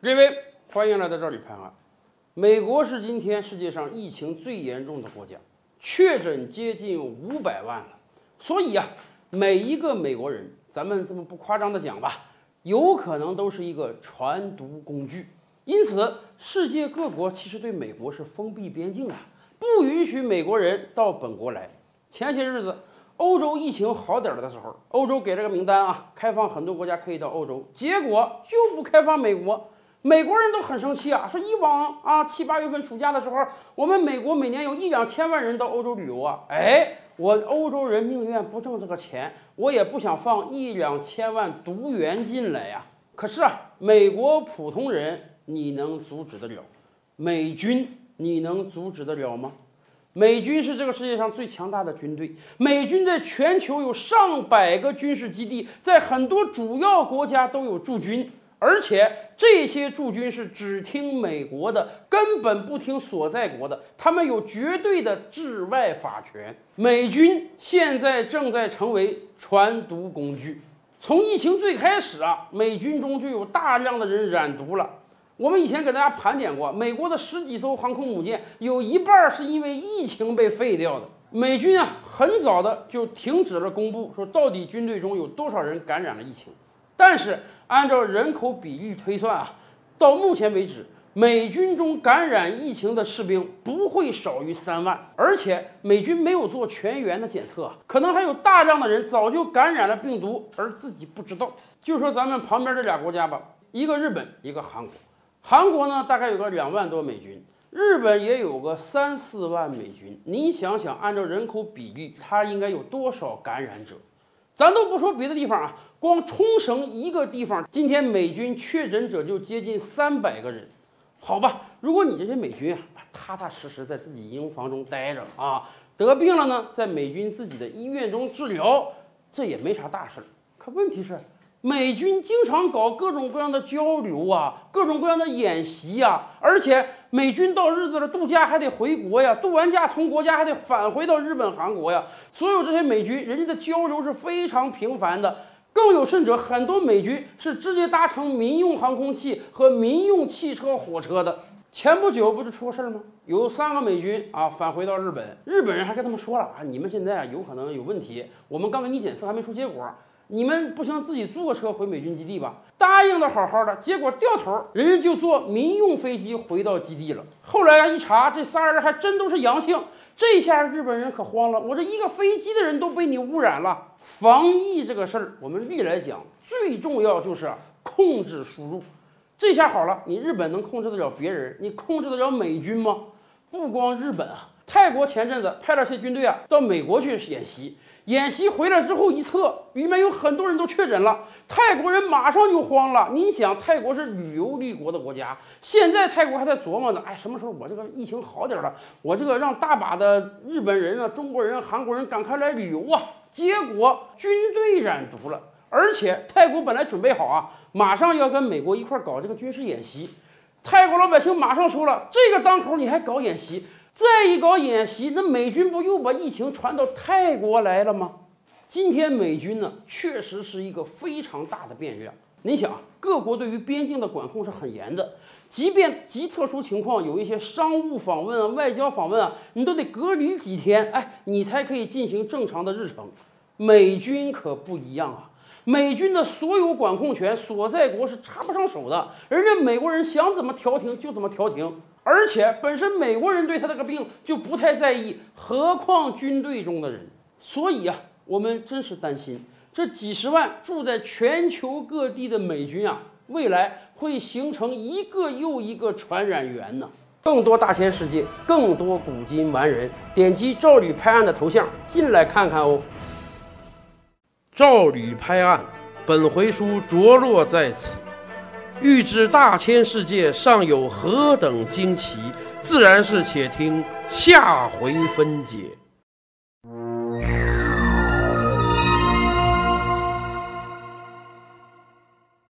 各位，欢迎来到这里拍案。美国是今天世界上疫情最严重的国家，确诊接近五百万了。所以啊，每一个美国人，咱们这么不夸张的讲吧，有可能都是一个传毒工具。因此，世界各国其实对美国是封闭边境的，不允许美国人到本国来。前些日子，欧洲疫情好点儿的时候，欧洲给了个名单啊，开放很多国家可以到欧洲，结果就不开放美国。美国人都很生气啊，说以往啊七八月份暑假的时候，我们美国每年有一两千万人到欧洲旅游啊，哎，我欧洲人宁愿不挣这个钱，我也不想放一两千万毒源进来呀。可是啊，美国普通人你能阻止得了？美军你能阻止得了吗？美军是这个世界上最强大的军队，美军在全球有上百个军事基地，在很多主要国家都有驻军。而且这些驻军是只听美国的，根本不听所在国的，他们有绝对的治外法权。美军现在正在成为传毒工具。从疫情最开始啊，美军中就有大量的人染毒了。我们以前给大家盘点过，美国的十几艘航空母舰有一半是因为疫情被废掉的。美军啊，很早的就停止了公布说到底军队中有多少人感染了疫情。但是按照人口比例推算啊，到目前为止，美军中感染疫情的士兵不会少于三万，而且美军没有做全员的检测，可能还有大量的人早就感染了病毒而自己不知道。就说咱们旁边这俩国家吧，一个日本，一个韩国。韩国呢，大概有个两万多美军，日本也有个三四万美军。你想想，按照人口比例，它应该有多少感染者？咱都不说别的地方啊，光冲绳一个地方，今天美军确诊者就接近三百个人。好吧，如果你这些美军啊，踏踏实实在自己营房中待着啊，得病了呢，在美军自己的医院中治疗，这也没啥大事儿。可问题是，美军经常搞各种各样的交流啊，各种各样的演习呀，而且。美军到日子了，度假还得回国呀，度完假从国家还得返回到日本、韩国呀。所有这些美军，人家的交流是非常频繁的。更有甚者，很多美军是直接搭乘民用航空器和民用汽车、火车的。前不久不就出过事儿吗？有三个美军啊返回到日本，日本人还跟他们说了啊，你们现在啊有可能有问题，我们刚给你检测还没出结果。你们不行，自己坐车回美军基地吧。答应的好好的，结果掉头，人家就坐民用飞机回到基地了。后来一查，这仨人还真都是阳性。这下日本人可慌了，我这一个飞机的人都被你污染了。防疫这个事儿，我们历来讲最重要就是控制输入。这下好了，你日本能控制得了别人，你控制得了美军吗？不光日本啊。泰国前阵子派了些军队啊到美国去演习，演习回来之后一测，里面有很多人都确诊了。泰国人马上就慌了。你想，泰国是旅游立国的国家，现在泰国还在琢磨呢，哎，什么时候我这个疫情好点了，我这个让大把的日本人啊、中国人、韩国人赶快来旅游啊。结果军队染毒了，而且泰国本来准备好啊，马上要跟美国一块搞这个军事演习，泰国老百姓马上说了，这个当口你还搞演习？再一搞演习，那美军不又把疫情传到泰国来了吗？今天美军呢，确实是一个非常大的变量。你想，各国对于边境的管控是很严的，即便极特殊情况有一些商务访问啊、外交访问啊，你都得隔离几天，哎，你才可以进行正常的日程。美军可不一样啊，美军的所有管控权所在国是插不上手的，人家美国人想怎么调停就怎么调停。而且本身美国人对他这个病就不太在意，何况军队中的人。所以啊，我们真是担心这几十万住在全球各地的美军啊，未来会形成一个又一个传染源呢。更多大千世界，更多古今完人，点击赵吕拍案的头像进来看看哦。照吕拍案，本回书着落在此。欲知大千世界尚有何等惊奇，自然是且听下回分解。